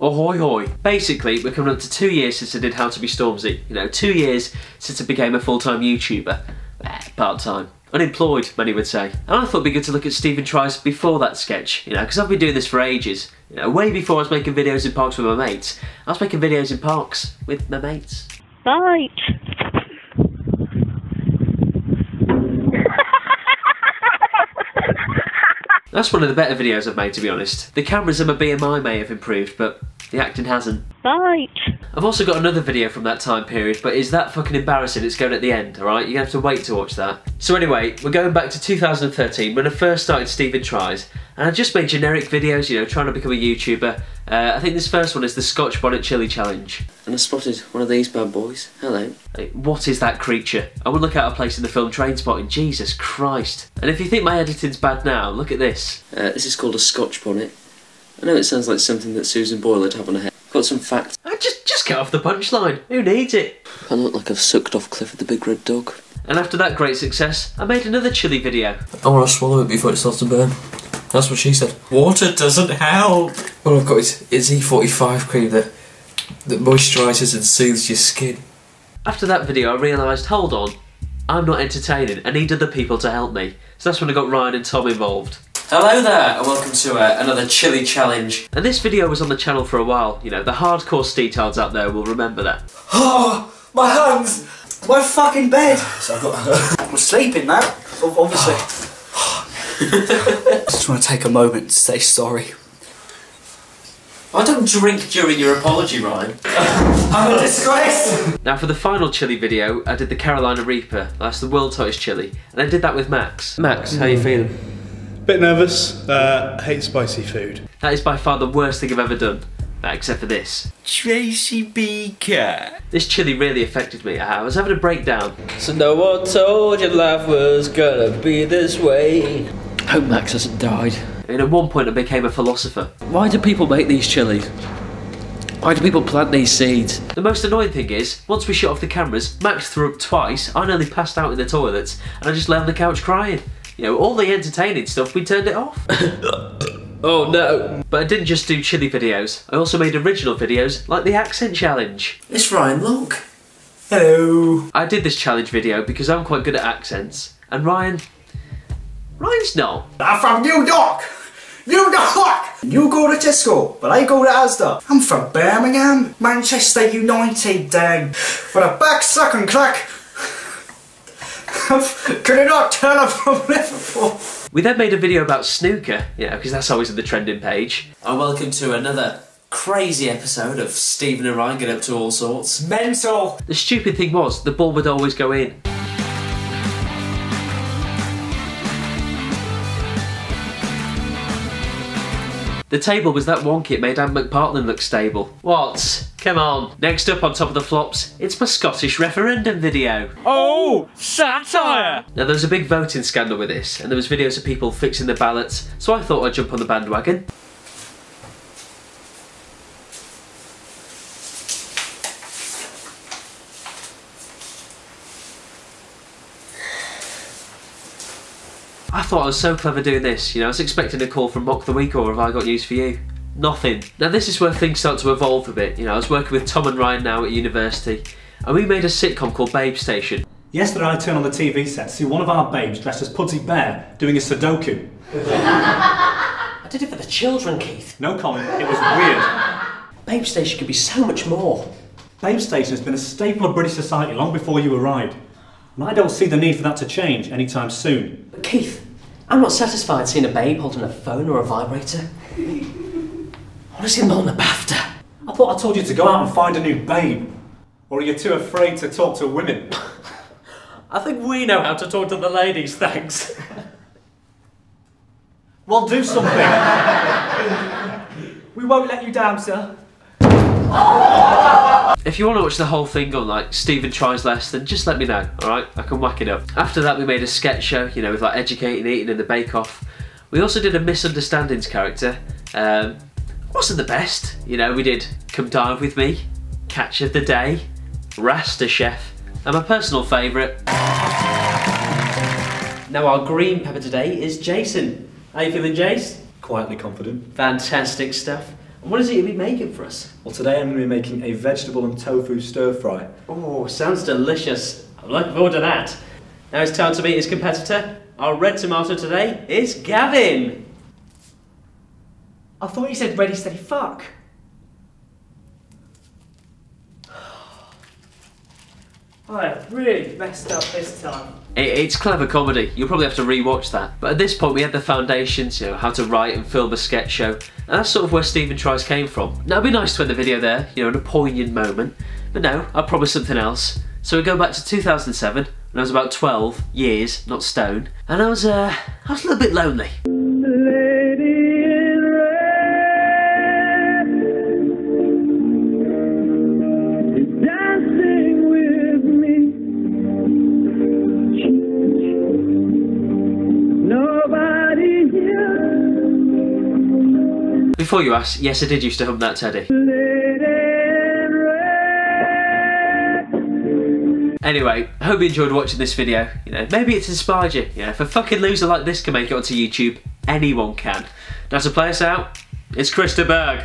Ahoy hoy. Basically, we're coming up to two years since I did How to Be Stormzy. You know, two years since I became a full-time YouTuber. Eh, part-time. Unemployed, many would say. And I thought it'd be good to look at Stephen Tries before that sketch, you know, because I've been doing this for ages. You know, way before I was making videos in parks with my mates. I was making videos in parks with my mates. Right. That's one of the better videos I've made, to be honest. The cameras and my BMI may have improved, but the acting hasn't. Right. I've also got another video from that time period, but is that fucking embarrassing? It's going at the end, alright? You're gonna have to wait to watch that. So anyway, we're going back to 2013 when I first started Stephen Tries, and I just made generic videos, you know, trying to become a YouTuber. Uh, I think this first one is the Scotch Bonnet Chili Challenge. And I spotted one of these bad boys. Hello. Hey, what is that creature? I would look out of place in the film Trainspotting. Jesus Christ. And if you think my editing's bad now, look at this. Uh, this is called a Scotch Bonnet. I know it sounds like something that Susan Boyle would have on her head. Got some facts. I just just get off the punchline. Who needs it? I look like I've sucked off Clifford the Big Red Dog. And after that great success, I made another chili video. I want to swallow it before it starts to burn. That's what she said. Water doesn't help. All I've got is, is E45 cream that, that moisturises and soothes your skin. After that video, I realised, hold on, I'm not entertaining. I need other people to help me. So that's when I got Ryan and Tom involved. Hello there, and welcome to uh, another chili challenge. And this video was on the channel for a while. You know, the hardcore steetards out there will remember that. Oh, my hands! My fucking bed! So I've got. I'm sleeping now, obviously. I Just want to take a moment to say sorry. I don't drink during your apology, Ryan. I'm a disgrace! Now for the final chili video, I did the Carolina Reaper. That's the world's hottest chili. And I did that with Max. Max, how you feeling? Bit nervous. Uh, hate spicy food. That is by far the worst thing I've ever done. Except for this. Tracy Beaker. This chili really affected me. I was having a breakdown. So no one told you life was gonna be this way. Hope Max hasn't died. And at one point I became a philosopher. Why do people make these chilies? Why do people plant these seeds? The most annoying thing is, once we shut off the cameras, Max threw up twice, I nearly passed out in the toilets, and I just lay on the couch crying. You know, all the entertaining stuff, we turned it off. oh no. But I didn't just do chilly videos, I also made original videos, like the accent challenge. It's Ryan, look. Hello. I did this challenge video because I'm quite good at accents, and Ryan, Ryan's not. I'm from New York! New York! You go to Tesco, but I go to Asda. I'm from Birmingham, Manchester United, dang. For a back suck and crack. Could it not turn up from Liverpool? We then made a video about snooker, you know, because that's always on the trending page. And welcome to another crazy episode of Stephen and Ryan get up to all sorts. Mental. The stupid thing was, the ball would always go in. The table was that wonky it made Ant McPartlin look stable. What? Come on. Next up on top of the flops, it's my Scottish referendum video. Oh, satire! Now there was a big voting scandal with this, and there was videos of people fixing the ballots, so I thought I'd jump on the bandwagon. I thought I was so clever doing this, you know, I was expecting a call from Mock the Week or Have I Got News For You? Nothing. Now this is where things start to evolve a bit, you know, I was working with Tom and Ryan now at university, and we made a sitcom called Babe Station. Yesterday I turned on the TV set to see one of our babes dressed as Pudsey Bear doing a Sudoku. I did it for the children, Keith. No comment, it was weird. Babe Station could be so much more. Babe Station has been a staple of British society long before you arrived. And I don't see the need for that to change anytime soon. But Keith, I'm not satisfied seeing a babe holding a phone or a vibrator. I want to see them holding a BAFTA. I thought I told you to go out and find a new babe. Or are you too afraid to talk to women? I think we know how to talk to the ladies, thanks. well, do something. we won't let you down, sir. If you want to watch the whole thing on like Stephen Tries Less, then just let me know, alright? I can whack it up. After that we made a sketch show, you know, with like Educating Eating and the Bake Off. We also did a Misunderstandings character. Um, wasn't the best, you know, we did Come Dive With Me, Catch of the Day, Rasta Chef, and my personal favourite. Now our green pepper today is Jason. How you feeling, Jace? Quietly confident. Fantastic stuff. And what is it you'll be making for us? Well, today I'm going to be making a vegetable and tofu stir fry. Oh, sounds delicious. I'm looking forward to that. Now it's time to meet his competitor. Our red tomato today is Gavin. I thought you said ready, steady, fuck. I really messed up this time. It- It's clever comedy. You'll probably have to re-watch that. But at this point, we had the foundations, you know, how to write and film a sketch show. And that's sort of where Stephen Tries came from. Now, it'd be nice to end the video there, you know, in a poignant moment. But no, I promised something else. So we go back to 2007, when I was about 12 years, not stone. And I was, uh, I was a little bit lonely. Before you ask, yes, I did used to hum that, Teddy. Anyway, I hope you enjoyed watching this video. You know, maybe it's inspired you. Know, if a fucking loser like this can make it onto YouTube, anyone can. Now to play us out, it's Krista Berg.